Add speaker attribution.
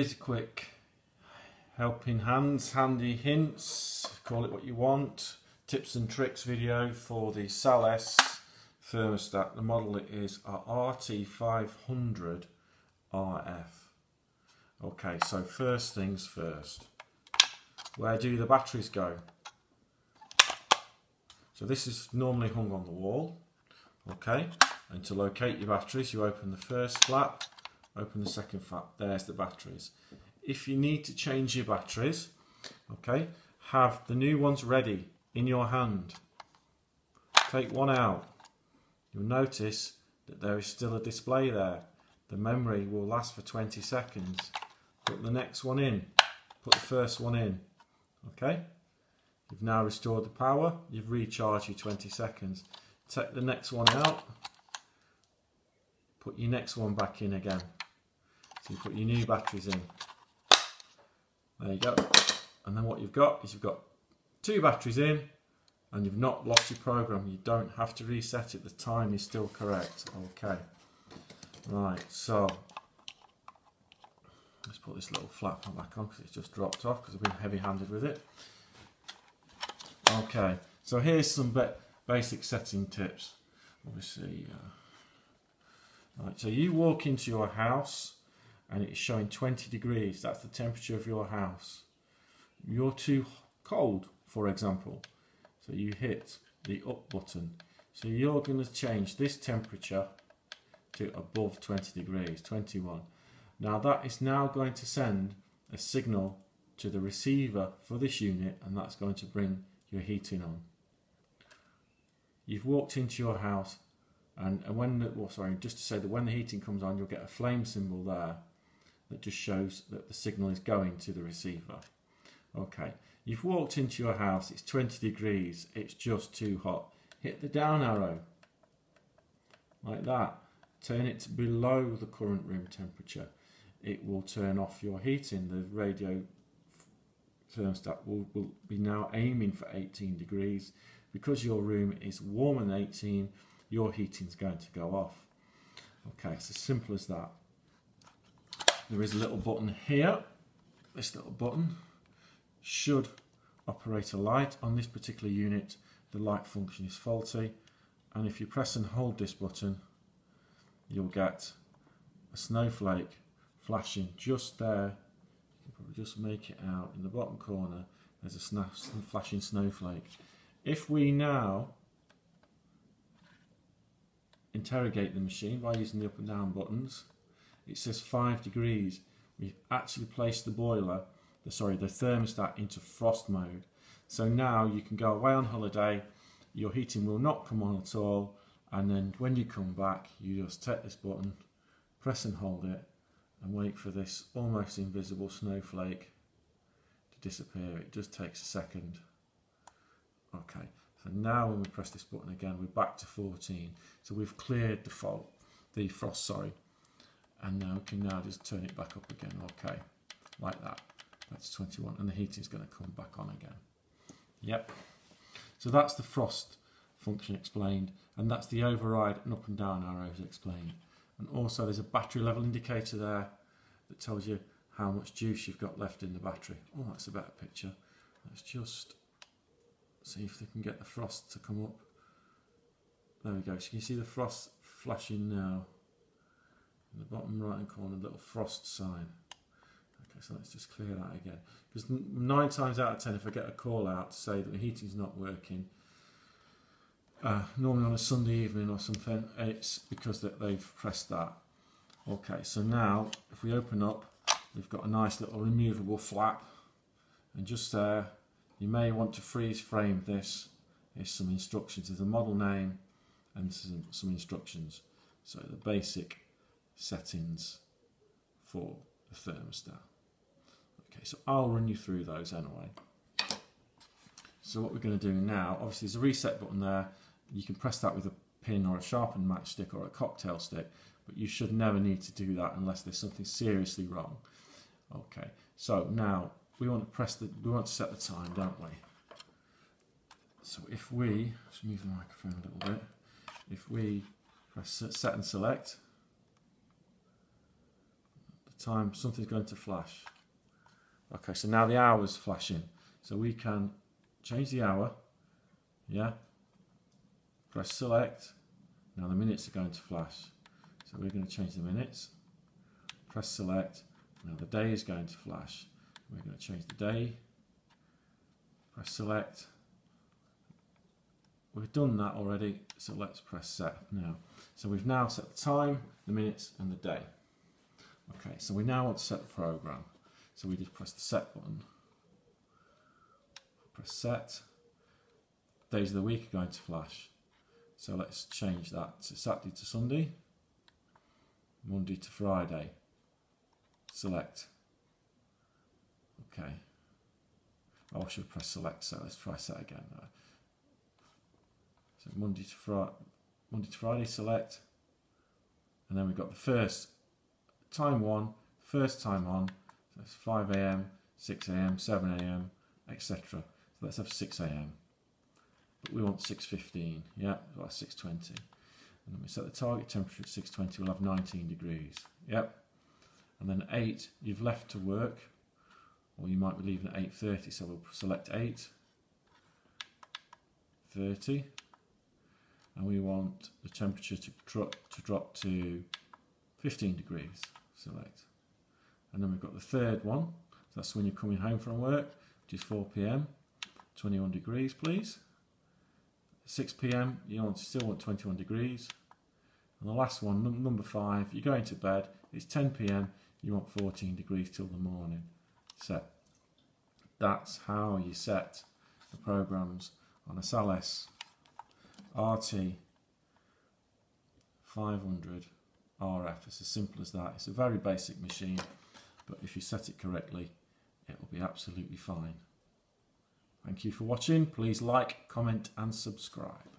Speaker 1: here's a quick helping hands, handy hints, call it what you want, tips and tricks video for the Salus thermostat. The model is a RT500 RF. Okay, so first things first. Where do the batteries go? So this is normally hung on the wall. Okay, and to locate your batteries, you open the first flap, open the second flap. There's the batteries. If you need to change your batteries, okay, have the new ones ready in your hand. Take one out. You'll notice that there is still a display there. The memory will last for 20 seconds. Put the next one in. Put the first one in. Okay? You've now restored the power. You've recharged your 20 seconds. Take the next one out. Put your next one back in again. So you put your new batteries in. There you go. And then what you've got is you've got two batteries in and you've not lost your program. You don't have to reset it. The time is still correct. Okay. Right, so let's put this little flap back on because it's just dropped off because I've been heavy-handed with it. Okay, so here's some basic setting tips. Obviously, uh, right, so you walk into your house and it's showing 20 degrees. That's the temperature of your house. You're too cold, for example. So you hit the up button. So you're going to change this temperature to above 20 degrees, 21. Now that is now going to send a signal to the receiver for this unit and that's going to bring your heating on. You've walked into your house and, and when the, well, sorry, just to say that when the heating comes on you'll get a flame symbol there that just shows that the signal is going to the receiver. Okay, you've walked into your house, it's 20 degrees, it's just too hot. Hit the down arrow, like that. Turn it below the current room temperature. It will turn off your heating. The radio thermostat will, will be now aiming for 18 degrees. Because your room is warmer than 18, your heating is going to go off. Okay, it's as simple as that. There is a little button here. This little button should operate a light. On this particular unit, the light function is faulty. And if you press and hold this button, you'll get a snowflake flashing just there. You can probably just make it out in the bottom corner. There's a snap, flashing snowflake. If we now interrogate the machine by using the up and down buttons, it says five degrees. We've actually placed the boiler, the sorry, the thermostat into frost mode. So now you can go away on holiday, your heating will not come on at all, and then when you come back, you just take this button, press and hold it, and wait for this almost invisible snowflake to disappear. It just takes a second. Okay, so now when we press this button again, we're back to 14. So we've cleared the fault, the frost, sorry and now we can now just turn it back up again? Okay like that. That's 21 and the heating is going to come back on again. Yep. So that's the frost function explained and that's the override and up and down arrows explained. And also there's a battery level indicator there that tells you how much juice you've got left in the battery. Oh that's a better picture. Let's just see if they can get the frost to come up. There we go. So you can see the frost flashing now in the bottom right hand corner, little frost sign. Okay, so let's just clear that again. Because nine times out of ten, if I get a call out to say that the heating's not working, uh, normally on a Sunday evening or something, it's because that they've pressed that. Okay, so now if we open up, we've got a nice little removable flap, and just there, you may want to freeze frame this. Here's some instructions. There's a model name and some instructions. So the basic settings for the thermostat. Okay, so I'll run you through those anyway. So what we're going to do now, obviously there's a reset button there. You can press that with a pin or a sharpened matchstick or a cocktail stick, but you should never need to do that unless there's something seriously wrong. Okay, so now we want to press the, we want to set the time, don't we? So if we, let's move the microphone a little bit, if we press set and select, time something's going to flash. Okay, so now the hour's flashing. So we can change the hour. Yeah. Press select. Now the minutes are going to flash. So we're going to change the minutes. Press select. Now the day is going to flash. We're going to change the day. Press select. We've done that already, so let's press set now. So we've now set the time, the minutes and the day. Okay, so we now want to set the program. So we just press the set button. Press set. Days of the week are going to flash. So let's change that to Saturday to Sunday, Monday to Friday. Select. Okay. Oh, I should press select, so let's try set again. Uh, so Monday to Friday, Monday to Friday, select. And then we've got the first time one, first time on, so it's 5 a.m., 6 a.m., 7 a.m., etc. So let's have 6 a.m. But we want 6.15, yeah, well, 6.20. And then we set the target temperature at 6.20, we'll have 19 degrees, yep. And then 8, you've left to work, or you might be leaving at 8.30, so we'll select 8, 30, and we want the temperature to to, drop to 15 degrees select. And then we've got the third one. So that's when you're coming home from work, which is 4 p.m. 21 degrees, please. 6 p.m. you want still want 21 degrees. And the last one, num number five, you're going to bed. It's 10 p.m. You want 14 degrees till the morning. Set. That's how you set the programs on a Salus RT 500 RF. It's as simple as that. It's a very basic machine, but if you set it correctly, it will be absolutely fine. Thank you for watching. Please like, comment and subscribe.